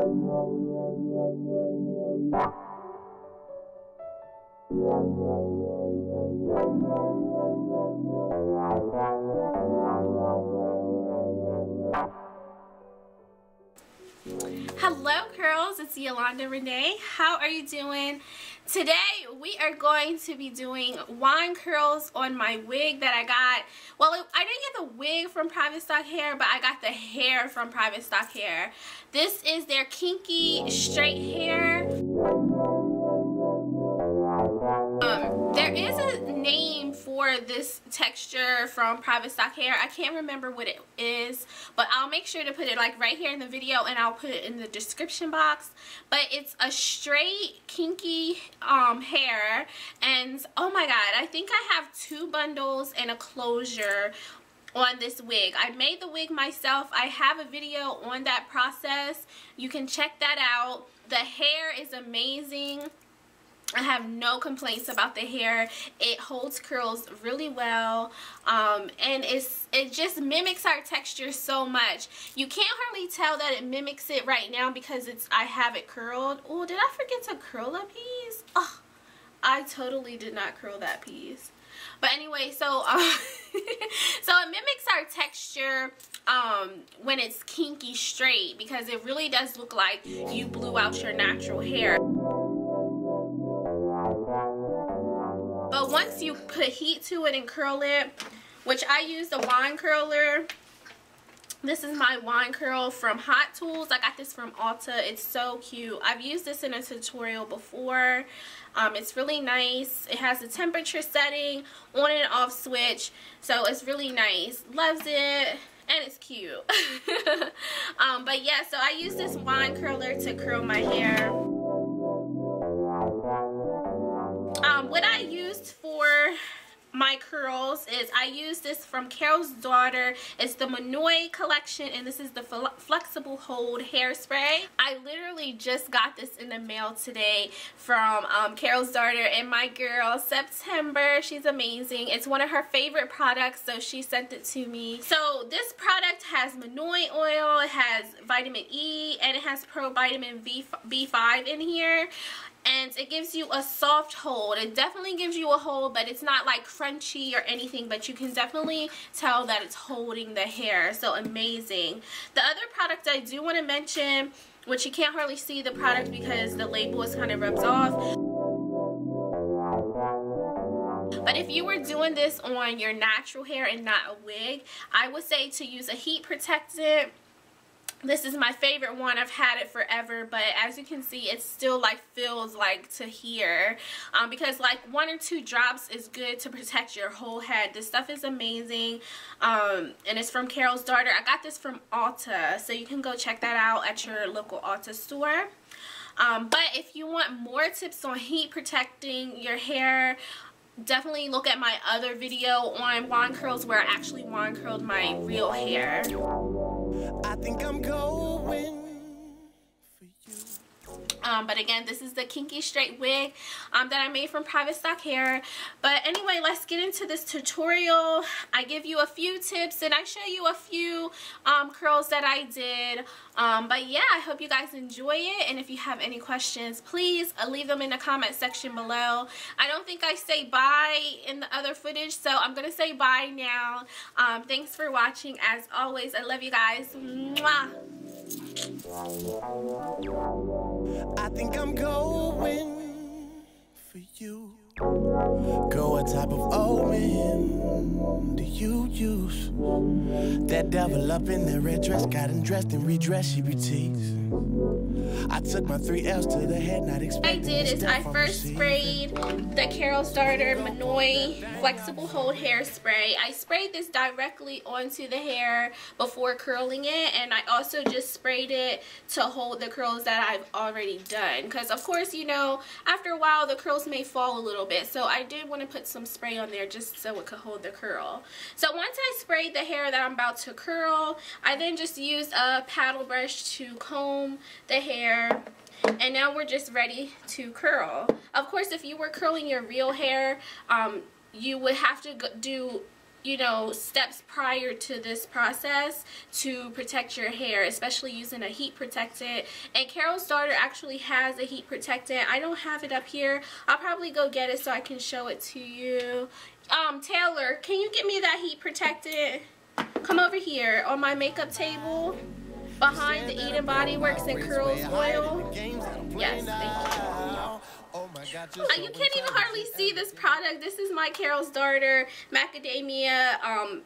Thank you. Hello curls, it's Yolanda Renee. How are you doing? Today we are going to be doing wand curls on my wig that I got. Well, I didn't get the wig from Private Stock Hair, but I got the hair from Private Stock Hair. This is their kinky straight hair. This texture from Private Stock Hair. I can't remember what it is, but I'll make sure to put it like right here in the video and I'll put it in the description box. But it's a straight kinky um, hair and oh my god, I think I have two bundles and a closure on this wig. I made the wig myself. I have a video on that process. You can check that out. The hair is amazing. I have no complaints about the hair. It holds curls really well. Um, and it's it just mimics our texture so much. You can't hardly tell that it mimics it right now because it's I have it curled. Oh, did I forget to curl a piece? Oh, I totally did not curl that piece. But anyway, so um, so it mimics our texture um, when it's kinky straight because it really does look like you blew out your natural hair. You put heat to it and curl it, which I use the wand curler. This is my wand curl from Hot Tools. I got this from Ulta. It's so cute. I've used this in a tutorial before. Um, it's really nice. It has a temperature setting, on and off switch. So it's really nice. Loves it and it's cute. um, but yeah, so I use this wand curler to curl my hair. Um, what I used for my curls is I use this from Carol's Daughter. It's the Monoi collection and this is the Flexible Hold Hairspray. I literally just got this in the mail today from um, Carol's Daughter and my girl September. She's amazing. It's one of her favorite products so she sent it to me. So this product has Monoi oil, it has vitamin E, and it has pro vitamin B5 in here and it gives you a soft hold. It definitely gives you a hold but it's not like crunchy or anything but you can definitely tell that it's holding the hair. So amazing. The other product I do want to mention which you can't hardly see the product because the label is kind of rubs off. But if you were doing this on your natural hair and not a wig I would say to use a heat protectant this is my favorite one. I've had it forever but as you can see it still like feels like to here um, because like one or two drops is good to protect your whole head. This stuff is amazing. Um, and it's from carol's daughter. I got this from ulta so you can go check that out at your local ulta store. Um, but if you want more tips on heat protecting your hair definitely look at my other video on wand curls where I actually wand curled my real hair. I think I'm going um, but again, this is the Kinky Straight wig um, that I made from Private Stock Hair. But anyway, let's get into this tutorial. I give you a few tips and I show you a few um, curls that I did. Um, but yeah, I hope you guys enjoy it. And if you have any questions, please uh, leave them in the comment section below. I don't think I say bye in the other footage, so I'm going to say bye now. Um, thanks for watching. As always, I love you guys. Mwah! I think I'm going for you. Girl, what type of omen do you use? That devil up in that red dress got undressed and redressed, she teased. I took my three L's to the head, not expecting I did is I first sprayed the Carol's Daughter Monoi Flexible Hold Hairspray. I sprayed this directly onto the hair before curling it, and I also just sprayed it to hold the curls that I've already done. Because, of course, you know, after a while, the curls may fall a little bit. So I did want to put some spray on there just so it could hold the curl. So once I sprayed the hair that I'm about to curl, I then just used a paddle brush to comb the hair and now we're just ready to curl. Of course, if you were curling your real hair, um, you would have to do you know steps prior to this process to protect your hair especially using a heat protectant. And Carol's daughter actually has a heat protectant. I don't have it up here. I'll probably go get it so I can show it to you. Um Taylor can you get me that heat protectant? Come over here on my makeup table behind the Eden Body Works and Curls oil yes thank you Oh my God, uh, you can't even hardly see this product. This is my Carol's Daughter Macadamia um,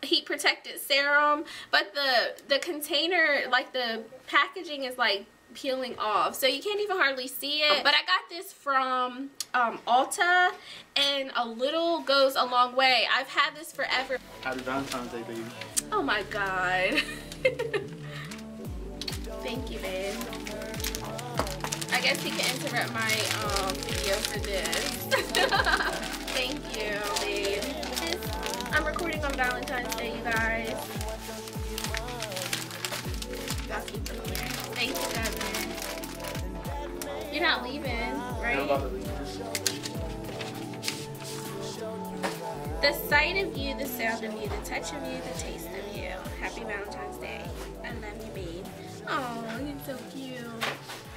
heat protected serum. But the, the container, like the packaging is like peeling off. So you can't even hardly see it. But I got this from um, Ulta and a little goes a long way. I've had this forever. Happy Valentine's Day, baby. Oh my God. Thank you, babe. I guess he can interrupt my um, video for this. Thank you, babe. I'm recording on Valentine's Day, you guys. Thank you, Devin. You're not leaving, right? The sight of you, the sound of you, the touch of you, the taste of you. Happy Valentine's Day. Oh, you're so cute.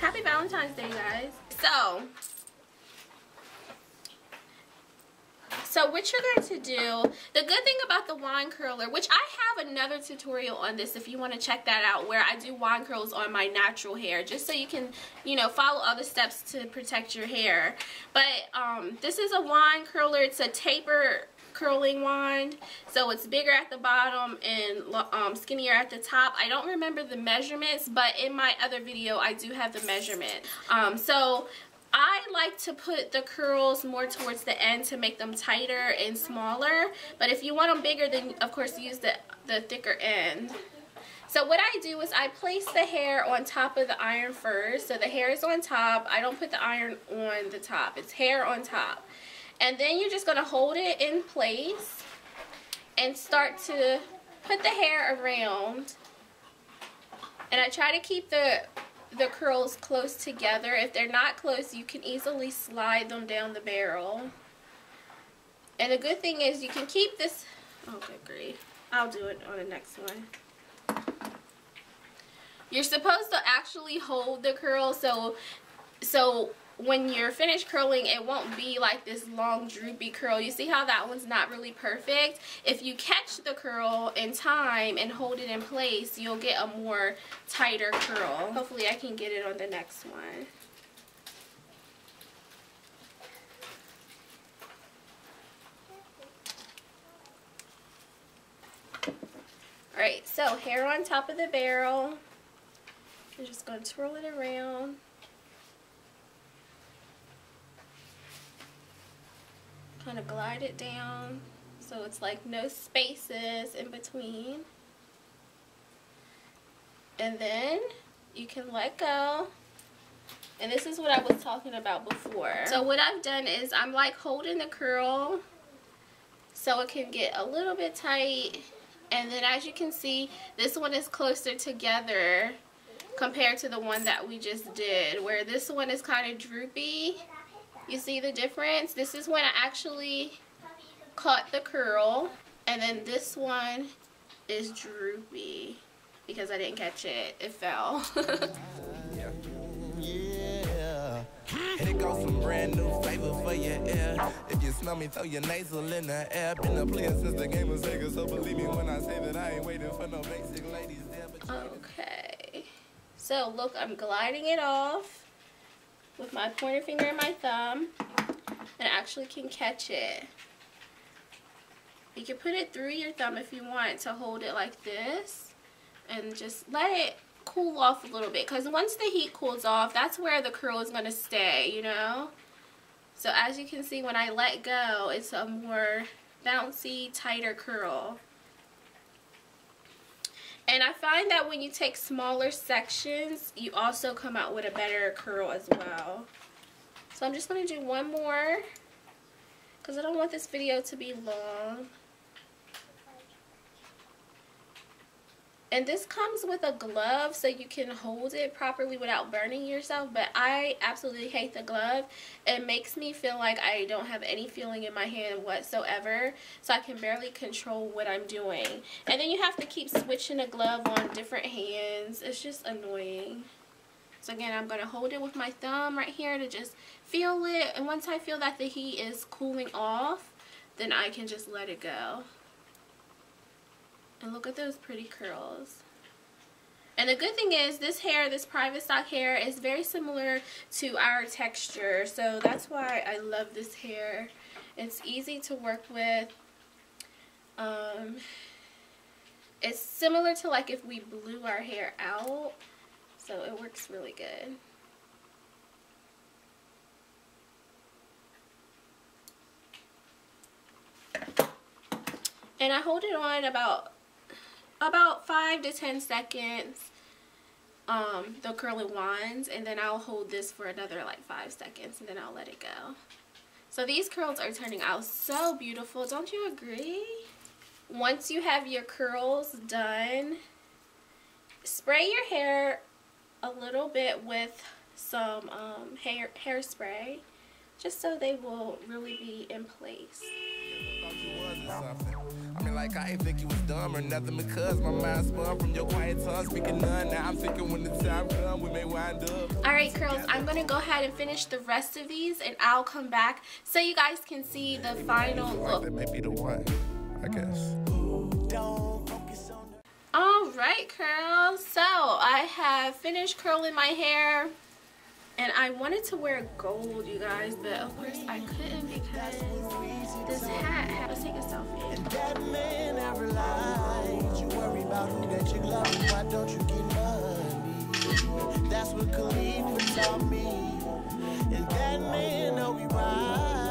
Happy Valentine's Day, guys. So, so what you're going to do, the good thing about the wand curler, which I have another tutorial on this if you want to check that out, where I do wand curls on my natural hair, just so you can, you know, follow other steps to protect your hair. But um, this is a wand curler. It's a taper curling wand. So it's bigger at the bottom and um, skinnier at the top. I don't remember the measurements, but in my other video, I do have the measurement. Um, so I like to put the curls more towards the end to make them tighter and smaller. But if you want them bigger, then of course use the, the thicker end. So what I do is I place the hair on top of the iron first. So the hair is on top. I don't put the iron on the top. It's hair on top. And then you're just going to hold it in place and start to put the hair around. And I try to keep the the curls close together. If they're not close, you can easily slide them down the barrel. And the good thing is you can keep this, oh good grief, I'll do it on the next one. You're supposed to actually hold the curl so, so when you're finished curling, it won't be like this long droopy curl. You see how that one's not really perfect? If you catch the curl in time and hold it in place, you'll get a more tighter curl. Hopefully I can get it on the next one. Alright, so hair on top of the barrel. I'm just going to twirl it around. Kind of glide it down so it's like no spaces in between. And then you can let go. And this is what I was talking about before. So what I've done is I'm like holding the curl so it can get a little bit tight. And then as you can see this one is closer together compared to the one that we just did where this one is kind of droopy you see the difference? This is when I actually caught the curl. And then this one is droopy because I didn't catch it. It fell. yeah. Goes some brand new flavor for your ear. If you smell me, throw your nasal in the air. Been a player since the game was Sega, so believe me when I say that I ain't waiting for no basic ladies there. Okay. So look, I'm gliding it off with my pointer finger and my thumb and actually can catch it. You can put it through your thumb if you want to hold it like this and just let it cool off a little bit because once the heat cools off that's where the curl is going to stay you know so as you can see when I let go it's a more bouncy tighter curl and I find that when you take smaller sections, you also come out with a better curl as well. So I'm just going to do one more because I don't want this video to be long. And this comes with a glove so you can hold it properly without burning yourself but I absolutely hate the glove. It makes me feel like I don't have any feeling in my hand whatsoever so I can barely control what I'm doing. And then you have to keep switching the glove on different hands. It's just annoying. So again I'm going to hold it with my thumb right here to just feel it and once I feel that the heat is cooling off then I can just let it go and look at those pretty curls. And the good thing is this hair, this private stock hair is very similar to our texture. So that's why I love this hair. It's easy to work with. Um, it's similar to like if we blew our hair out. So it works really good. And I hold it on about about 5 to 10 seconds um, the curling wands and then I'll hold this for another like 5 seconds and then I'll let it go. So these curls are turning out so beautiful. Don't you agree? Once you have your curls done, spray your hair a little bit with some um, hair hairspray just so they will really be in place. Mean, like, I ain't think you was dumb or nothing because my mind spun from your quiet tongue speaking none. Now I'm thinking when the time comes, we may wind up. Alright, curls, I'm gonna go ahead and finish the rest of these and I'll come back so you guys can see the final look. That may be the one, I guess. Alright, curls, so I have finished curling my hair. And I wanted to wear gold, you guys, but of course I couldn't because this hat had to take a selfie. And that man. You worry about who that you love, why don't you get money? That's what Khalifa taught me. And that man we ride.